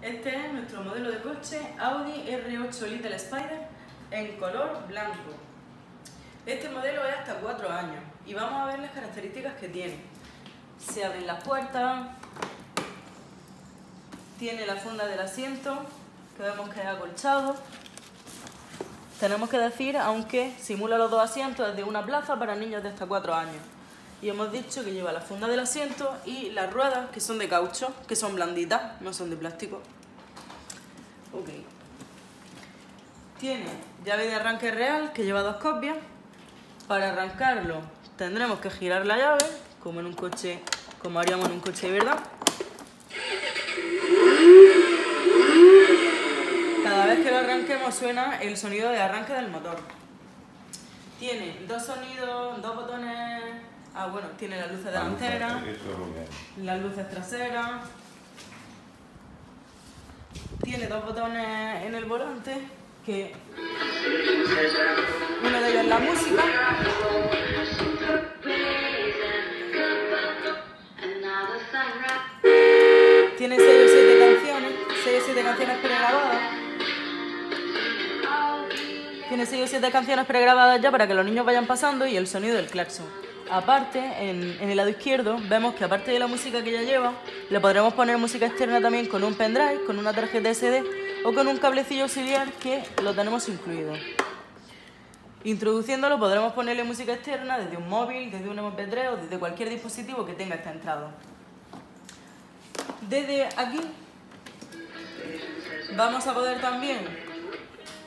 Este es nuestro modelo de coche Audi R8 Little Spider en color blanco. Este modelo es hasta 4 años y vamos a ver las características que tiene. Se abren las puertas, tiene la funda del asiento, que vemos que es acolchado. Tenemos que decir, aunque simula los dos asientos, es de una plaza para niños de hasta 4 años. Y hemos dicho que lleva la funda del asiento y las ruedas, que son de caucho, que son blanditas, no son de plástico. Ok. Tiene llave de arranque real, que lleva dos copias. Para arrancarlo tendremos que girar la llave, como en un coche, como haríamos en un coche de verdad. Cada vez que lo arranquemos suena el sonido de arranque del motor. Tiene dos sonidos, dos botones Ah, bueno, tiene las luces delanteras, las luces traseras. Tiene dos botones en el volante, que uno de ellos es la música. Tiene 6 o 7 canciones, 6 o 7 canciones pregrabadas. Tiene 6 o 7 canciones pregrabadas ya para que los niños vayan pasando y el sonido del claxon. Aparte, en, el lado izquierdo, vemos que aparte de la música que ya lleva, le podremos poner música externa también con un pendrive, con una tarjeta SD o con un cablecillo auxiliar que lo tenemos incluido. Introduciéndolo podremos ponerle música externa desde un móvil, desde un MP3 o desde cualquier dispositivo que tenga esta entrada. Desde aquí vamos a poder también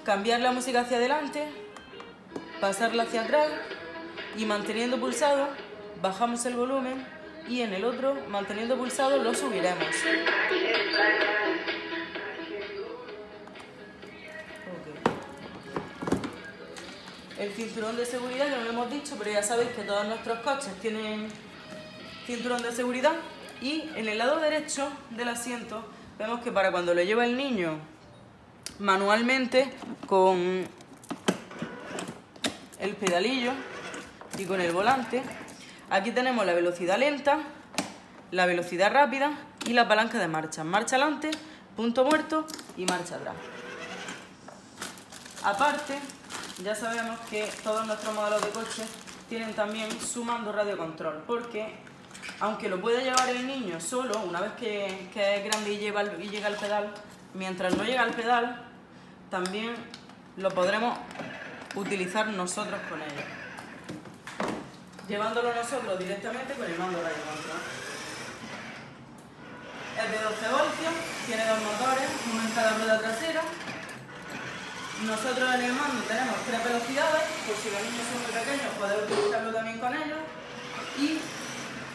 cambiar la música hacia adelante, pasarla hacia atrás y manteniendo pulsado bajamos el volumen y en el otro, manteniendo pulsado, lo subiremos. El cinturón de seguridad, que no lo hemos dicho, pero ya sabéis que todos nuestros coches tienen cinturón de seguridad. Y en el lado derecho del asiento vemos que para cuando lo lleva el niño manualmente con el pedalillo y con el volante. Aquí tenemos la velocidad lenta, la velocidad rápida y la palanca de marcha. Marcha adelante, punto muerto y marcha atrás. Aparte, ya sabemos que todos nuestros modelos de coche tienen también su mando radio control, porque aunque lo puede llevar el niño solo, una vez que, es grande y, lleva y llega al pedal, mientras no llega al pedal, también lo podremos utilizar nosotros con ellos llevándolo nosotros directamente con el mando radio control. Es de 12 voltios, tiene dos motores, uno en cada rueda trasera. Nosotros en el mando tenemos tres velocidades, por si los niños son muy pequeños podemos utilizarlo también con ellos. Y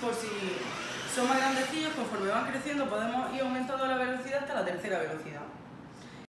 por si son más grandecillos, conforme van creciendo podemos ir aumentando la velocidad hasta la tercera velocidad.